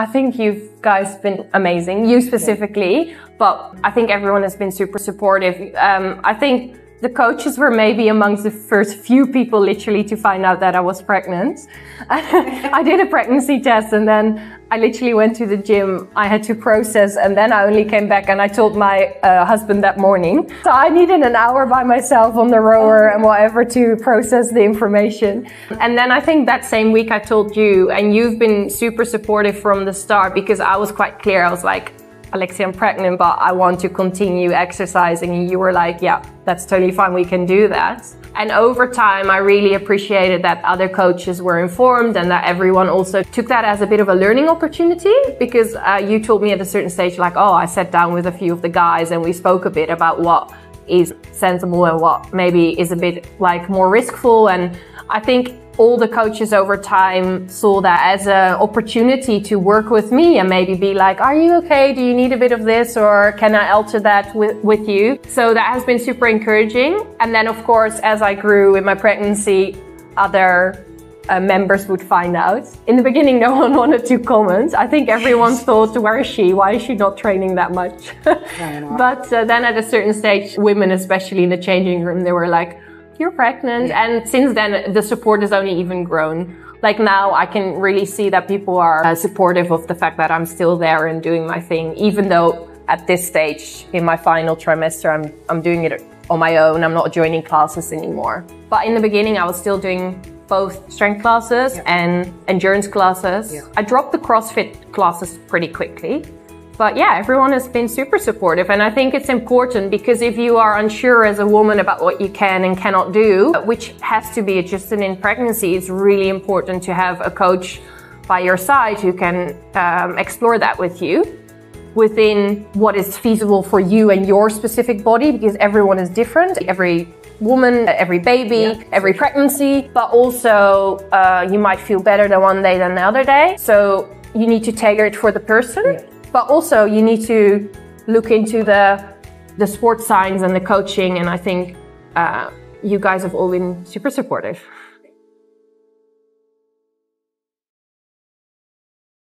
I think you guys been amazing, you specifically, but I think everyone has been super supportive. Um, I think the coaches were maybe amongst the first few people literally to find out that I was pregnant. I did a pregnancy test and then I literally went to the gym. I had to process and then I only came back and I told my uh, husband that morning. So I needed an hour by myself on the rower and whatever to process the information. And then I think that same week I told you and you've been super supportive from the start because I was quite clear. I was like, Alexia, I'm pregnant, but I want to continue exercising. And you were like, yeah, that's totally fine. We can do that. And over time, I really appreciated that other coaches were informed and that everyone also took that as a bit of a learning opportunity because uh, you told me at a certain stage, like, oh, I sat down with a few of the guys and we spoke a bit about what is sensible and what maybe is a bit like more riskful. And I think all the coaches over time saw that as an opportunity to work with me and maybe be like, are you okay? Do you need a bit of this or can I alter that with, with you? So that has been super encouraging. And then of course, as I grew in my pregnancy, other uh, members would find out. In the beginning, no one wanted to comment. I think everyone thought, where is she? Why is she not training that much? but uh, then at a certain stage, women, especially in the changing room, they were like, you're pregnant. Yeah. And since then, the support has only even grown. Like now, I can really see that people are uh, supportive of the fact that I'm still there and doing my thing, even though at this stage in my final trimester, I'm, I'm doing it on my own. I'm not joining classes anymore. But in the beginning, I was still doing both strength classes yeah. and endurance classes. Yeah. I dropped the CrossFit classes pretty quickly but yeah, everyone has been super supportive. And I think it's important because if you are unsure as a woman about what you can and cannot do, which has to be adjusted in pregnancy, it's really important to have a coach by your side who can um, explore that with you within what is feasible for you and your specific body because everyone is different. Every woman, every baby, yeah. every pregnancy, but also uh, you might feel better the one day than the other day. So you need to tailor it for the person. Yeah. But also you need to look into the the sports science and the coaching, and I think uh, you guys have all been super supportive.